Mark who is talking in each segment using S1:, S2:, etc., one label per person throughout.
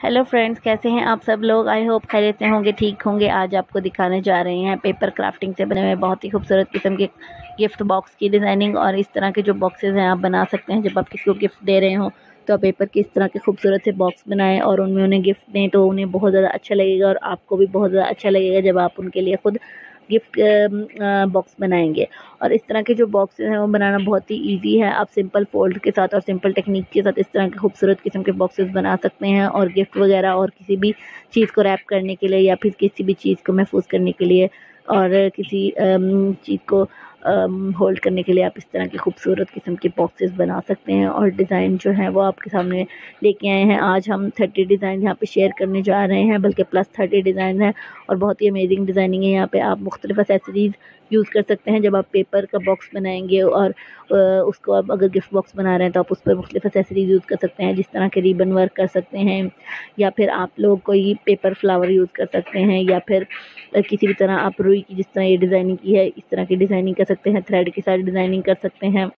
S1: Hello friends कैसे हैं आप सब लोग? आई होप खैरियत से होंगे, ठीक होंगे। आज आपको दिखाने जा रहे हैं पेपर क्राफ्टिंग से बने हुए बहुत ही खूबसूरत किस्म के गिफ्ट बॉक्स की डिज़ाइनिंग और इस तरह के जो बॉक्सेस हैं आप बना सकते हैं। जब आप किसी को गिफ्ट दे रहे हो तो आप पेपर के इस तरह के खूबसूरत से बॉक्स बनाएँ और उनमें उन्हें गिफ्ट दें तो उन्हें बहुत ज़्यादा अच्छा लगेगा और आपको भी बहुत ज़्यादा अच्छा लगेगा जब आप उनके लिए खुद गिफ्ट बॉक्स बनाएँगे। और इस तरह के जो बॉक्स हैं, वो बनाना बहुत ही ईजी है। आप सिंपल फोल्ड के साथ और सिंपल टेक्निक के साथ इस तरह के खूबसूरत किस्म के बॉक्सेस बना सकते हैं और गिफ्ट वगैरह और किसी भी चीज़ को रैप करने के लिए या फिर किसी भी चीज़ को महफूज करने के लिए और किसी चीज़ को होल्ड करने के लिए आप इस तरह के खूबसूरत किस्म के बॉक्सेस बना सकते हैं और डिज़ाइन जो है वो आपके सामने लेके आए हैं। आज हम थर्टी डिज़ाइन यहाँ पे शेयर करने जा रहे हैं, बल्कि प्लस थर्टी डिज़ाइन है और बहुत ही अमेजिंग डिज़ाइनिंग है यहाँ पे। आप मुख्तलिफ़ एसेसरीज़ यूज़ कर सकते हैं जब आप पेपर का बॉक्स बनाएँगे और उसको आप अगर गिफ्ट बॉक्स बना रहे हैं तो आप उस पर मुख्तलिफ़ एसेसरीज यूज़ कर सकते हैं, जिस तरह के रिबन वर्क कर सकते हैं, या फिर आप लोग कोई पेपर फ्लावर यूज़ कर सकते हैं, या फिर किसी भी तरह आप रुई की जिस तरह ये डिज़ाइनिंग की है, इस तरह की डिज़ाइनिंग कर सकते हैं थ्रेड के साथ डिज़ाइनिंग कर सकते हैं।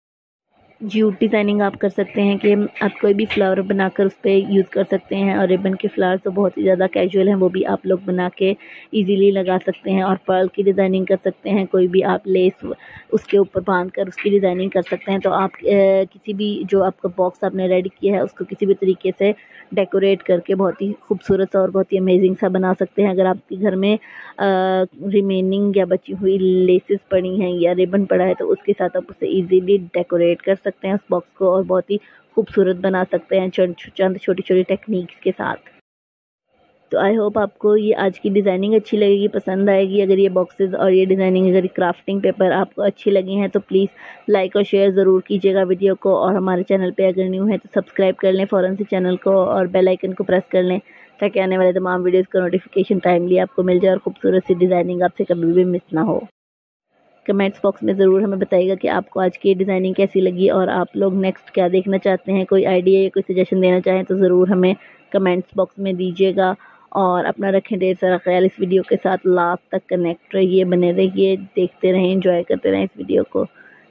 S1: ज्यूट डिज़ाइनिंग आप कर सकते हैं कि आप कोई भी फ्लावर बनाकर उस पर यूज़ कर सकते हैं और रिबन के फ्लावर तो बहुत ही ज़्यादा कैजुअल हैं वो भी आप लोग बना के इजीली लगा सकते हैं और पर्ल की डिज़ाइनिंग कर सकते हैं कोई भी आप लेस उसके ऊपर बाँध कर उसकी डिज़ाइनिंग कर सकते हैं। तो आप ए, किसी भी जो आपका बॉक्स आपने रेडी किया है उसको किसी भी तरीके से डेकोरेट करके बहुत ही खूबसूरत सा और बहुत ही अमेजिंग सा बना सकते हैं। अगर आपके घर में रिमेनिंग या बची हुई लेसेस पड़ी हैं या रिबन पड़ा है तो उसके साथ आप उसे इजीली डेकोरेट कर सकते हैं उस बॉक्स को और बहुत ही खूबसूरत बना सकते हैं चंद छोटी छोटी टेक्निक्स के साथ। तो आई होप आपको ये आज की डिज़ाइनिंग अच्छी लगेगी, पसंद आएगी। अगर ये बॉक्सेस और ये डिज़ाइनिंग अगर क्राफ्टिंग पेपर आपको अच्छी लगी हैं तो प्लीज़ लाइक और शेयर ज़रूर कीजिएगा वीडियो को। और हमारे चैनल पे अगर न्यू है तो सब्सक्राइब कर लें फ़ौरन से चैनल को और बेल आइकन को प्रेस कर लें, ताकि आने वाले तमाम वीडियोज़ का नोटिफिकेशन टाइमली आपको मिल जाए और खूबसूरत सी डिज़ाइनिंग आपसे कभी भी मिस ना हो। कमेंट्स बॉक्स में ज़रूर हमें बताइएगा कि आपको आज की डिज़ाइनिंग कैसी लगी और आप लोग नेक्स्ट क्या देखना चाहते हैं, कोई आइडिया या कोई सजेशन देना चाहें तो ज़रूर हमें कमेंट्स बॉक्स में दीजिएगा और अपना रखें ढेर सारा ख्याल इस वीडियो के साथ। लास्ट तक कनेक्ट रहिए, बने रहिए, देखते रहें इंजॉय करते रहें इस वीडियो को।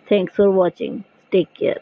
S1: Thanks for watching take care